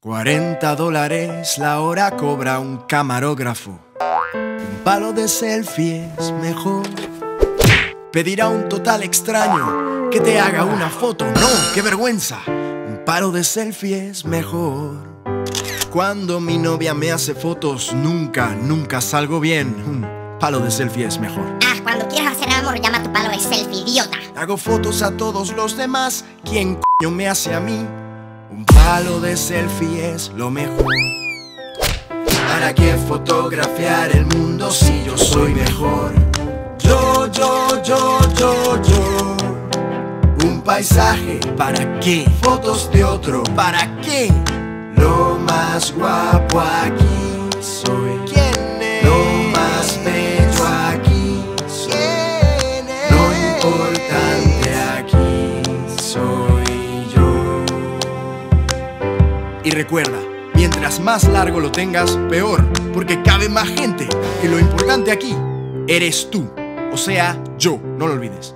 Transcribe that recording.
40 dólares la hora cobra un camarógrafo. Un palo de selfie es mejor. Pedir a un total extraño que te haga una foto. No, qué vergüenza. Un palo de selfie es mejor. Cuando mi novia me hace fotos, nunca, nunca salgo bien. Un palo de selfie es mejor. Ah, cuando quieras hacer amor, llama a tu palo de selfie, idiota. Hago fotos a todos los demás. ¿Quién coño me hace a mí? Un palo de selfie es lo mejor. ¿Para qué fotografiar el mundo si yo soy mejor? Yo, yo, yo, yo, yo. Un paisaje, ¿para qué? Fotos de otro, ¿para qué? Lo más guapo aquí Y recuerda, mientras más largo lo tengas, peor, porque cabe más gente. Y lo importante aquí eres tú, o sea, yo, no lo olvides.